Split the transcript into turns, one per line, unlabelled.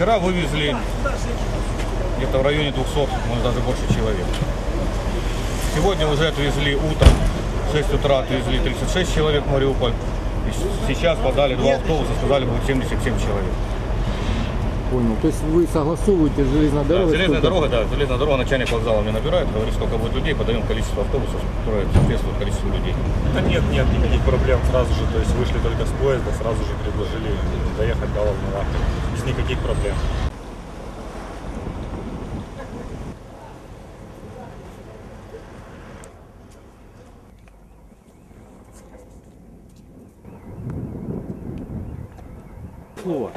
Вчера вывезли где-то в районе 200, может даже больше человек. Сегодня уже отвезли утром, в 6 утра отвезли 36 человек в Мариуполь. И сейчас подали два автобуса, сказали будет 77 человек.
Понял. То есть вы согласовываете с железной
Да,
дорогой?
железная
сколько-
дорога, да, железная дорога, начальник вокзала мне набирает, говорит, сколько будет людей, подаем количество автобусов, которое соответствует количеству людей.
Да нет, нет никаких проблем сразу же, то есть вышли только с поезда, сразу же предложили доехать до Волновахи. Без никаких проблем.
Слово.